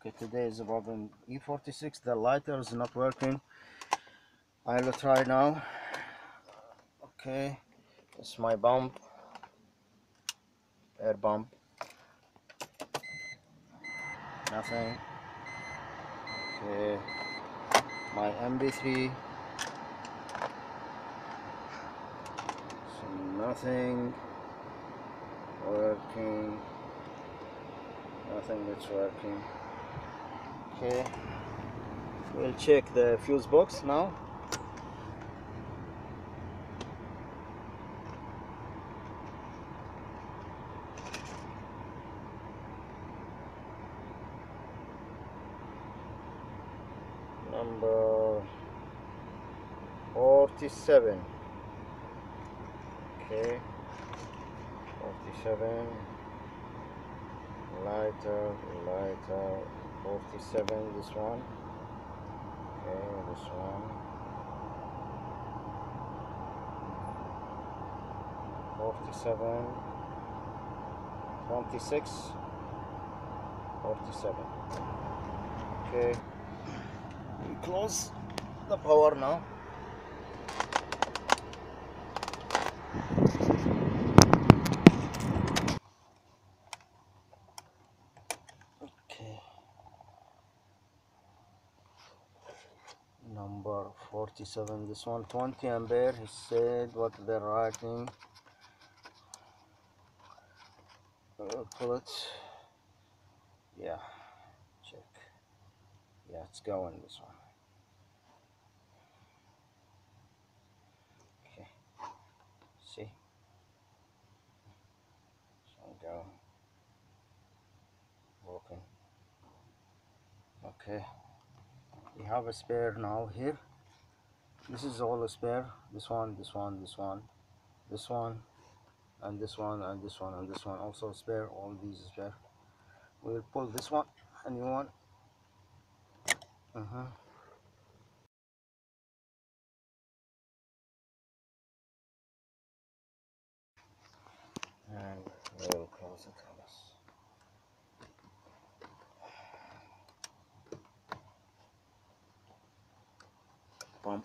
okay today is a problem E46 the lighter is not working. I will try now. Okay it's my bump. Air bump. Nothing. Okay my MB3 so nothing working. Nothing that's working okay. We'll check the fuse box now. Number 47 okay. 47 lighter lighter 47 this one. Okay this one. 47 26 47 okay. We close the power now okay number 47 this one 20 ampere he said what they're writing. Uh, pull it yeah check. Yeah it's going this one. Okay see? Go okay. We have a spare now here this is all a spare. This one this one this one this one and this one and this one and this one. Also spare. All these spare. We'll pull this one and you want uh-huh and we'll close it yes. pump